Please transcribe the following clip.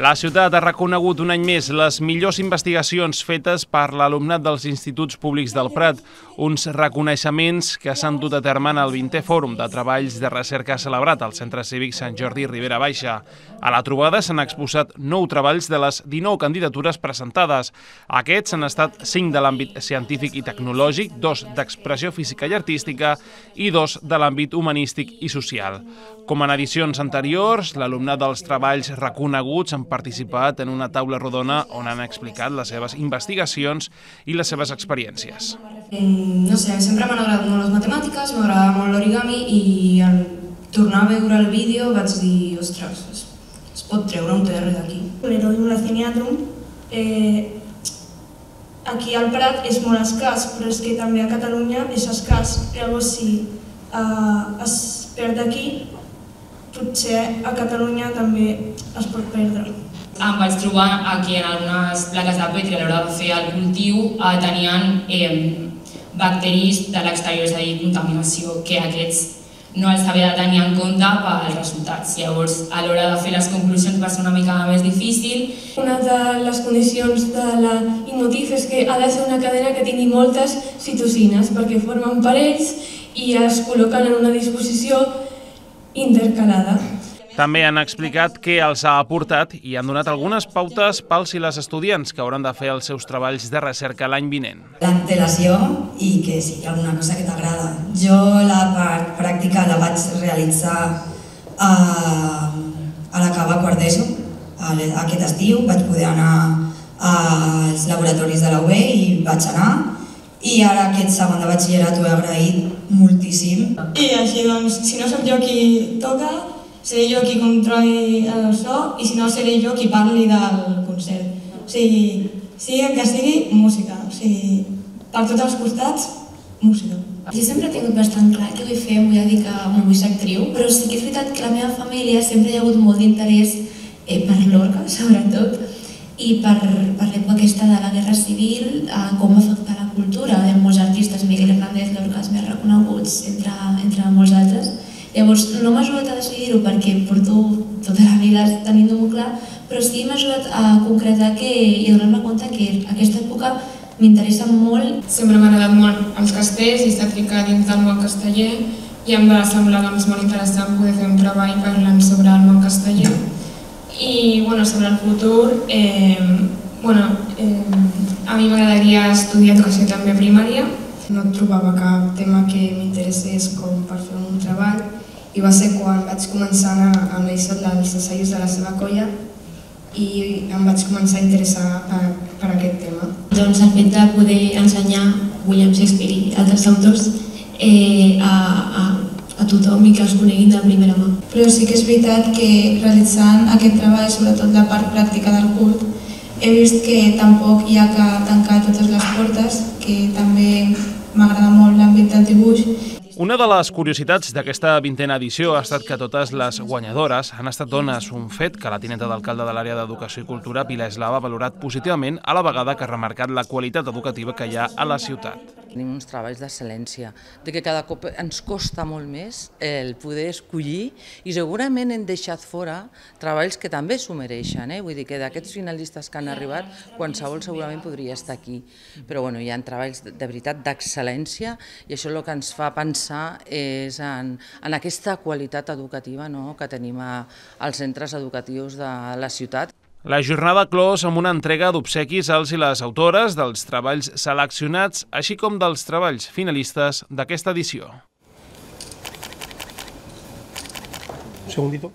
La ciutat ha reconegut un any més les millors investigacions fetes per l'alumnat dels instituts públics del Prat, uns reconeixements que s'han dut a terme en el 20è Fòrum de Treballs de Recerca celebrat al Centre Cívic Sant Jordi Ribera Baixa. A la trobada s'han exposat nou treballs de les 19 candidatures presentades. Aquests han estat 5 de l'àmbit científic i tecnològic, dos d'expressió física i artística i dos de l'àmbit humanístic i social. Com en edicions anteriors, l'alumnat dels treballs reconeguts han participat en una taula rodona on han explicat les seves investigacions i les seves experiències. No sé, sempre m'han agradat molt les matemàtiques, m'agrada molt l'origami i al tornar a veure el vídeo vaig dir, ostres, es, es pot treure un TR d'aquí. L'heroi laciniatum eh, aquí al Prat és molt escàs, però és que també a Catalunya és escàs. Llavors, si eh, es perd aquí, potser a Catalunya també es pot perdre. Em vaig trobar que en algunes plaques de Petri a l'hora de fer el cultiu eh, tenien eh, bacteris de l'exterior, és a dir, contaminació, que aquests no els havia de tenir en compte pels resultats. Llavors, a l'hora de fer les conclusions va ser una mica més difícil. Una de les condicions de la Inmotif és que ha de ser una cadena que tingui moltes citosines, perquè formen parells i es col·loquen en una disposició intercalada. També han explicat què els ha aportat i han donat algunes pautes pels i les estudiants que hauran de fer els seus treballs de recerca l'any vinent. L'antelació i que sigui alguna cosa que t'agrada. Jo la part pràctica la vaig realitzar a, a l'acabar quart d'ESO, aquest estiu, vaig poder anar als laboratoris de la UB i vaig anar i ara aquest segon de batxillerat ho he agraït moltíssim. I així doncs, si no sóc jo qui toca, seré jo qui controli el so i si no seré jo qui parli del concert. O sigui, sigui que sigui música, o sigui, per tots els costats, música. Jo sempre he tingut bastant clar que vull fer, em vull dedicar, em vull ser actriu, però sí que és veritat que la meva família sempre hi ha hagut molt d'interès eh, per l'orca, sobretot, i per, per l'època aquesta de la Guerra Civil, eh, com va afectar la cultura. Hi ha molts artistes, Miguel Hernández, Lorca, els més reconeguts, entre, entre molts altres, Llavors, no m'ha ajudat a decidir-ho perquè porto tota la vida tenint-ho molt clar, però sí m'ha ajudat a concretar que, i a donar-me compte que aquesta època m'interessa molt. Sempre m'ha agradat molt els castells i he estat dins del món casteller i em va semblar doncs, molt interessant poder fer un treball parlant sobre el món casteller. I bueno, sobre el futur, eh, bueno, eh, a mi m'agradaria estudiar educació també primària. No trobava cap tema que m'interessés com per fer un treball i va ser quan vaig començar a anar l'Isot dels assajos de la seva colla i em vaig començar a interessar per, per aquest tema. Doncs el fet de poder ensenyar William Shakespeare i altres autors eh, a, a, a tothom i que els coneguin de primera mà. Però sí que és veritat que realitzant aquest treball, sobretot la part pràctica del curt, he vist que tampoc hi ha que tancar totes les portes, que també m'agrada molt l'àmbit del dibuix una de les curiositats d'aquesta vintena edició ha estat que totes les guanyadores han estat dones, un fet que la tinenta d'alcalde de l'àrea d'Educació i Cultura, Pilar Eslava, ha valorat positivament a la vegada que ha remarcat la qualitat educativa que hi ha a la ciutat. Tenim uns treballs d'excel·lència, de que cada cop ens costa molt més el poder escollir i segurament hem deixat fora treballs que també s'ho mereixen. Eh? Vull dir que d'aquests finalistes que han arribat, qualsevol segurament podria estar aquí. Però bueno, hi ha treballs de veritat d'excel·lència i això és el que ens fa pensar pensar és en, en aquesta qualitat educativa no, que tenim a, als centres educatius de la ciutat. La jornada clós amb una entrega d'obsequis als i les autores dels treballs seleccionats, així com dels treballs finalistes d'aquesta edició. segundito.